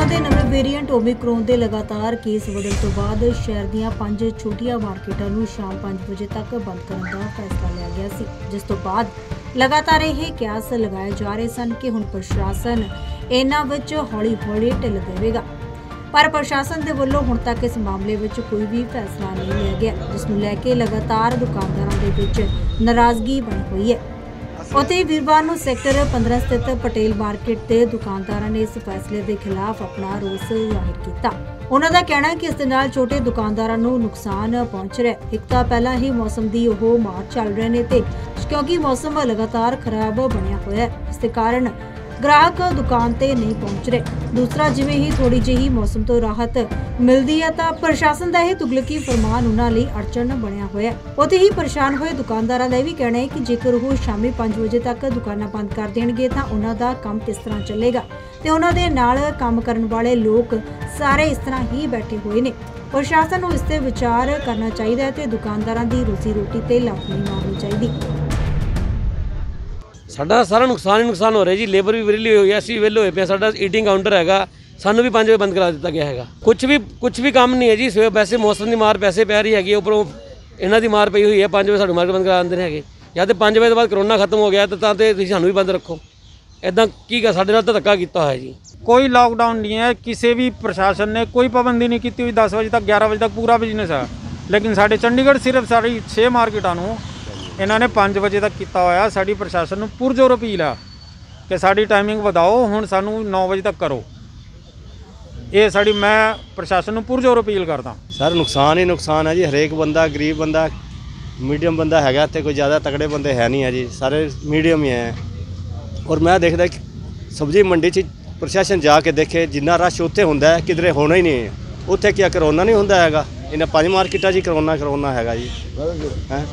Variant Omicron ਦੇ ਲਗਾਤਾਰ case ਵਧਣ ਤੋਂ ਬਾਅਦ ਸ਼ਹਿਰ ਦੀਆਂ ਪੰਜ ਛੋਟੀਆਂ ਮਾਰਕੀਟਾਂ ਨੂੰ ਸ਼ਾਮ 5 ਵਜੇ ਤੱਕ ਬੰਦ ਕਰਨ ਦਾ ਫੈਸਲਾ ਲਿਆ ਗਿਆ ਸੀ, ਜਿਸ ਤੋਂ ਬਾਅਦ ਲਗਾਤਾਰ ਇਹ ਕਿਆਸ ਲਗਾਏ ਜਾ ਰਹੇ ਸਨ ਕਿ ਹੁਣ ਪ੍ਰਸ਼ਾਸਨ ਇਹਨਾਂ ਵਿੱਚ ਹੌਲੀ-ਹੌਲੀ ਢਿੱਲ ਦੇਵੇਗਾ। ਪਰ ਪ੍ਰਸ਼ਾਸਨ ਦੇ ਵੱਲੋਂ ਹੁਣ ਤੱਕ ਇਸ ਮਾਮਲੇ ਵਿੱਚ ਕੋਈ ਵੀ ਫੈਸਲਾ ਨਹੀਂ ਲਿਆ ਗਿਆ, ਜਿਸ ਨੂੰ ਲੈ ਕੇ ਲਗਾਤਾਰ ਦੁਕਾਨਦਾਰਾਂ ਦੇ ਵਿੱਚ ਨਾਰਾਜ਼ਗੀ ਬਣੀ ਹੋਈ ਹੈ। ਉੱਥੇ ਵੀਰਵਾਰ ਨੂੰ ਸੈਕਟਰ 15 ਸਥਿਤ ਪਟੇਲ ਮਾਰਕੀਟ ਦੇ ਦੁਕਾਨਦਾਰਾਂ ਨੇ ਇਸ ਫੈਸਲੇ ਦੇ ਖਿਲਾਫ ਆਪਣਾ ਰੋਸ ਜ਼ਾਹਿਰ ਕੀਤਾ। ਉਹਨਾਂ ਦਾ ਕਹਿਣਾ ਹੈ ਕਿ ਇਸ ਦੇ ਨਾਲ ਛੋਟੇ ਦੁਕਾਨਦਾਰਾਂ ਨੂੰ ਨੁਕਸਾਨ ਪਹੁੰਚ ਰਿਹਾ ਹੈ। ਇੱਕ ਤਾਂ ਪਹਿਲਾਂ ਹੀ ਮੌਸਮ ਦੀ ਉਹ ਮਾਰ ਚੱਲ ਰਹੇ ਨੇ ਤੇ ਕਿਉਂਕਿ ਮੌਸਮ ਲਗਾਤਾਰ ਖਰਾਬ ਬਣਿਆ ਹੋਇਆ ਹੈ। ਇਸ ਦੇ ਕਾਰਨ ਗ੍ਰਾਹਕ ਦੁਕਾਨ ਤੇ ਨਹੀਂ ਪਹੁੰਚ ਰਹੇ। ਦੂਸਰਾ, ਜਿਵੇਂ ਹੀ ਥੋੜੀ ਜਿਹੀ ਮੌਸਮ ਤੋਂ ਰਾਹਤ ਮਿਲਦੀ ਹੈ ਤਾਂ ਪ੍ਰਸ਼ਾਸਨ ਦਾ ਇਹ ਤੁਗਲਕੀ ਫਰਮਾਨ ਉਹਨਾਂ ਲਈ ਅੜਚਨ ਬਣਿਆ ਹੋਇਆ ਉੱਥੇ ਹੀ ਪਰੇਸ਼ਾਨ ਹੋਏ ਦੁਕਾਨਦਾਰਾਂ ਦਾ ਵੀ ਕਹਿਣਾ ਹੈ ਕਿ ਜੇਕਰ ਉਹ ਸ਼ਾਮੀ 5 ਵਜੇ ਤੱਕ ਦੁਕਾਨਾਂ ਬੰਦ ਕਰ ਦੇਣਗੇ ਤਾਂ ਉਹਨਾਂ ਦਾ ਕੰਮ ਕਿਸ ਤਰ੍ਹਾਂ ਚੱਲੇਗਾ? ਤੇ ਉਹਨਾਂ ਦੇ ਨਾਲ ਕੰਮ ਕਰਨ ਵਾਲੇ ਲੋਕ ਸਾਰੇ ਇਸ ਤਰ੍ਹਾਂ ਹੀ ਬੈਠੇ ਹੋਏ ਨੇ। ਪ੍ਰਸ਼ਾਸਨ ਨੂੰ ਇਸ ਤੇ ਵਿਚਾਰ ਕਰਨਾ ਚਾਹੀਦਾ ਹੈ ਤੇ ਦੁਕਾਨਦਾਰਾਂ ਦੀ ਰੋਜ਼ੀ ਰੋਟੀ ਤੇ ਲੱਤ ਨਹੀਂ ਮਾਰਨੀ ਚਾਹੀਦੀ। ਸਾਡਾ ਸਾਰਾ ਨੁਕਸਾਨ ਹੀ ਨੁਕਸਾਨ ਹੋ ਰਿਹਾ ਜੀ ਲੇਬਰ ਵੀ ਵਿਰਲੀ ਹੋਈ ਐ ਅਸੀਂ ਵਿਹਲੇ ਹੋਏ ਪਏ ਸਾਡਾ ਈਟਿੰਗ ਕਾਊਂਟਰ ਹੈਗਾ, ਸਾਨੂੰ ਵੀ 5 ਵਜੇ ਬੰਦ ਕਰਾ ਦਿੱਤਾ ਗਿਆ ਹੈਗਾ। ਕੁਝ ਵੀ ਕੁਝ ਵੀ ਕੰਮ ਨਹੀਂ ਹੈ ਜੀ, ਸਵੇਰ ਵੈਸੇ ਮੌਸਮ ਦੀ ਮਾਰ ਪੈਸੇ ਪੈ ਰਹੀ ਹੈਗੀ, ਉਪਰੋਂ ਇਹਨਾਂ ਦੀ ਮਾਰ ਪਈ ਹੋਈ ਹੈ 5 ਵਜੇ ਸਾਨੂੰ ਮਾਰਕੀਟ ਬੰਦ ਕਰਾ ਦਿੰਦੇ ਨੇ ਹੈਗੇ। ਜਾਂ ਤੇ 5 ਵਜੇ ਤੋਂ ਬਾਅਦ ਕਰੋਨਾ ਖਤਮ ਹੋ ਗਿਆ, ਤਾਂ ਤੇ ਤੁਸੀਂ ਸਾਨੂੰ ਵੀ ਬੰਦ ਰੱਖੋ। ਇਦਾਂ ਕੀ ਕਰ, ਸਾਡੇ ਨਾਲ ਤਾਂ ਧੱਕਾ ਕੀਤਾ ਹੋਇਆ ਜੀ। ਕੋਈ ਲਾਕਡਾਊਨ ਨਹੀਂ ਹੈ, ਕਿਸੇ ਵੀ ਪ੍ਰਸ਼ਾਸਨ ਨੇ ਕੋਈ ਪਾਬੰਦੀ ਨਹੀਂ ਕੀਤੀ ਹੋਈ 10 ਵਜੇ ਤੱਕ 11 ਵਜੇ ਤੱਕ ਪੂਰਾ ਬਿਜ਼ਨਸ ਹੈ ਲੇਕਿਨ ਸਾਡੇ ਚੰਡੀਗੜ੍ਹ ਸਿਰਫ ਸਾਡੀ 6 ਮਾਰਕੀਟਾਂ ਨੂੰ ਇਹਨਾਂ ਨੇ 5 ਵਜੇ ਤੱਕ ਕੀਤਾ ਹੋਇਆ, ਸਾਡੀ ਪ੍ਰਸ਼ਾਸਨ ਨੂੰ ਪੁਰਜੋਰ ਅਪੀਲ ਆ ਕਿ ਸਾਡੀ ਟਾਈਮਿੰਗ ਵਧਾਓ, ਹੁਣ ਸਾਨੂੰ 9 ਵਜੇ ਤੱਕ ਕਰੋ। ਇਹ ਸਾਡੀ, ਮੈਂ ਪ੍ਰਸ਼ਾਸਨ ਨੂੰ ਪੁਰਜੋਰ ਅਪੀਲ ਕਰਦਾ। ਸਰ, ਨੁਕਸਾਨ ਹੀ ਨੁਕਸਾਨ ਹੈ ਜੀ, ਹਰੇਕ ਬੰਦਾ, ਗਰੀਬ ਬੰਦਾ, ਮੀਡੀਅਮ ਬੰਦਾ ਹੈਗਾ, ਇੱਥੇ ਕੋਈ ਜ਼ਿਆਦਾ ਤਕੜੇ ਬੰਦੇ ਹੈ ਨਹੀਂ ਹੈ ਜੀ, ਸਾਰੇ ਮੀਡੀਅਮ ਹੀ ਹੈ ਔਰ ਮੈਂ ਦੇਖਦਾ ਕਿ ਸਬਜ਼ੀ ਮੰਡੀ 'ਚ ਪ੍ਰਸ਼ਾਸਨ ਜਾ ਕੇ ਦੇਖੇ, ਜਿੰਨਾ ਰਸ਼ ਉੱਥੇ ਹੁੰਦਾ ਕਿਧਰੇ ਹੋਣਾ ਹੀ ਨਹੀਂ ਉੱਥੇ ਕੀ ਕਰੋਨਾ ਨਹੀਂ ਹੁੰਦਾ ਹੈਗਾ। ਇਹਨਾਂ ਪੰਜ ਮਾਰਕੀਟਾਂ 'ਚ ਹੀ ਕਰੋਨਾ ਕਰੋਨਾ ਹੈਗਾ ਜੀ। ਹੈ?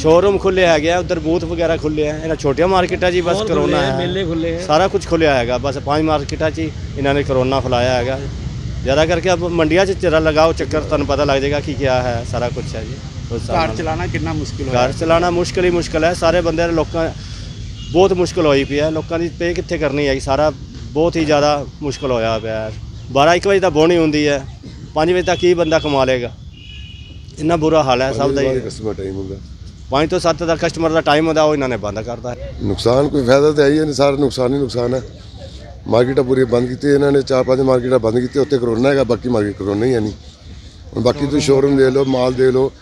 ਸ਼ੋਰੂਮ ਖੁੱਲੇ ਹੈਗੇ ਆ ਉਧਰ ਬੂਥ ਵਗੈਰਾ ਖੁੱਲੇ ਆ। ਇਹਨਾਂ ਛੋਟੀਆਂ ਮਾਰਕੀਟਾਂ 'ਚ ਹੀ ਬਸ ਕਰੋਨਾ ਹੈ। ਮੇਲੇ ਖੁੱਲੇ ਹੈ ਸਾਰਾ ਕੁਝ ਖੁੱਲਿਆ ਹੈਗਾ ਬਸ ਪੰਜ ਮਾਰਕੀਟਾਂ 'ਚ ਹੀ ਇਹਨਾਂ ਨੇ ਕਰੋਨਾ ਫੈਲਾਇਆ ਹੈਗਾ। ਜ਼ਿਆਦਾ ਕਰਕੇ ਆਪ ਮੰਡੀਆਂ 'ਚ ਚਿਹਰਾ ਲਗਾਓ ਚੱਕਰ ਤੁਹਾਨੂੰ ਪਤਾ ਲੱਗ ਜਾਏਗਾ ਕਿ ਕਿਆ ਹੈ ਸਾਰਾ ਕੁਝ ਹੈ ਜੀ। ਉਸ ਹਿਸਾਬ ਘਰ ਨਾਲ। ਚਲਾਉਣਾ ਕਿੰਨਾ ਮੁਸ਼ਕਿਲ ਹੋਇਆ? ਘਰ ਚਲਾਉਣਾ ਮੁਸ਼ਕਲ ਹੀ ਮੁਸ਼ਕਲ ਹੈ। ਸਾਰੇ ਬੰਦਿਆਂ ਦੇ ਲੋਕਾਂ ਬਹੁਤ ਮੁਸ਼ਕਲ ਹੋਈ ਪਈ ਹੈ। ਲੋਕਾਂ ਦੀ ਪੇ ਕਿੱਥੇ ਕਰਨੀ ਹੈ ਸਾਰਾ ਬਹੁਤ ਹੀ ਜ਼ਿਆਦਾ ਮੁਸ਼ਕਲ ਹੋਇਆ ਪਿਆ ਹੈ। 12 1 ਵਜੇ ਤੱਕ ਬੋਣੀ ਹੁੰਦੀ ਹੈ। 5 ਵਜੇ ਤੱਕ ਕੀ ਬੰਦਾ ਕਮਾ ਲੇਗਾ ਇੰਨਾ ਬੁਰਾ ਹਾਲ ਹੈ ਸਭ ਦਾ ਹੀ ਕਸਟਮਰ ਟਾਈਮ ਹੁੰਦਾ। 5 ਤੋਂ 7 ਦਾ ਕਸਟਮਰ ਦਾ ਟਾਈਮ ਹੁੰਦਾ ਉਹ ਇਹਨਾਂ ਨੇ ਬੰਦ ਕਰਤਾ ਨੁਕਸਾਨ ਕੋਈ ਫਾਇਦਾ ਤਾਂ ਹੀ ਨਹੀਂ ਸਾਰਾ ਨੁਕਸਾਨ ਹੀ ਨੁਕਸਾਨ ਹੈ। ਮਾਰਕੀਟਾਂ ਪੂਰੀ ਬੰਦ ਕੀਤੀ ਇਹਨਾਂ ਨੇ ਚਾਰ ਪੰਜ ਮਾਰਕੀਟਾਂ ਬੰਦ ਕੀਤੀ ਉੱਥੇ ਕਰੋਨਾ ਹੈਗਾ ਬਾਕੀ ਮਾਰਕੀਟ ਕਰੋਨਾ ਹੀ ਹੈ ਨਹੀਂ। ਹੁਣ ਬਾਕੀ ਤੁਸੀਂ ਸ਼ੋਰੂਮ ਦੇ ਲਓ ਮਾਲ ਦੇ ਲਓ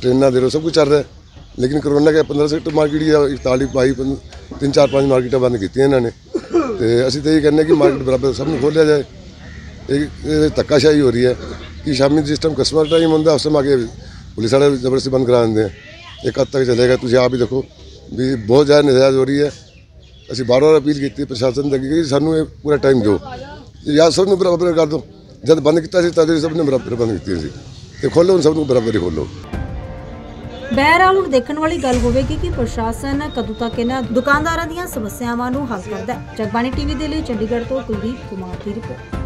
ਟ੍ਰੇਨਾਂ ਦੇ ਲਓ ਸਭ ਕੁਝ ਚੱਲ ਰਿਹਾ। ਲੇਕਿਨ ਕਰੋਨਾ ਕੇ 15 ਸੈਕਟਰ ਮਾਰਕੀਟ ਹੀ 41 22 ਪੰ- ਤਿੰਨ ਚਾਰ ਪੰਜ ਮਾਰਕੀਟਾਂ ਬੰਦ ਕੀਤੀਆਂ ਇਹਨਾਂ ਨੇ। ਤੇ ਅਸੀਂ ਤਾਂ ਇਹ ਕਹਿੰਦੇ ਕਿ ਮਾਰਕੀਟ ਬਰਾਬਰ ਸਭ ਨੂੰ ਖੋਲ੍ਹਿਆ ਜਾਏ। ਇਹ ਧੱਕਾਸ਼ਾਹੀ ਹੋ ਰਹੀ ਹੈ। ਕਿ ਸ਼ਾਮੀ ਜਿਸ ਟਾਈਮ ਕਸਟਮਰ ਟਾਈਮ ਹੁੰਦਾ, ਉਸ ਟਾਈਮ ਆ ਕੇ ਪੁਲਿਸ ਵਾਲੇ ਜ਼ਬਰਦਸਤੀ ਬੰਦ ਕਰਾ ਦਿੰਦੇ ਆ। ਇਹ ਕਦ ਤੱਕ ਚੱਲੇਗਾ ਤੁਸੀਂ ਆਪ ਹੀ ਦੇਖੋ ਵੀ ਬਹੁਤ ਜ਼ਿਆਦਾ ਨਜਾਇਜ਼ ਹੋ ਰਹੀ ਹੈ। ਅਸੀਂ ਬਾਰ ਬਾਰ ਅਪੀਲ ਕੀਤੀ, ਪ੍ਰਸ਼ਾਸਨ ਤੱਕ ਕਿ ਸਾਨੂੰ ਇਹ ਪੂਰਾ ਟਾਈਮ ਦਿਓ। ਜਾਂ ਸਭ ਨੂੰ ਬਰਾਬਰ ਕਰ ਦਿਓ। ਜਦ ਬੰਦ ਕੀਤਾ ਸੀ, ਤਦ ਵੀ ਸਭ ਨੇ ਬਰਾਬਰ ਬੰਦ ਕੀਤੀ ਸੀ। ਤੇ ਖੋਲੋ, ਹੁਣ ਸਭ ਨੂੰ ਬਰਾਬਰ ਹੀ ਖੋਲੋ। ਬਹਿਰਹਾਲ ਹੁਣ ਦੇਖਣ ਵਾਲੀ ਗੱਲ ਹੋਵੇਗੀ ਕਿ ਪ੍ਰਸ਼ਾਸਨ ਕਦੋਂ ਤੱਕ ਇਹਨਾਂ ਦੁਕਾਨਦਾਰਾਂ ਦੀਆਂ ਸਮੱਸਿਆਵਾਂ ਨੂੰ ਹੱਲ ਕਰਦਾ ਹੈ। ਜਗਬਾਣੀ ਟੀਵੀ ਦੇ ਲਈ ਚੰਡੀਗੜ੍ਹ ਤੋਂ ਕੁਲਦੀਪ ਕੁਮਾਰ ਦੀ ਰਿਪੋਰਟ।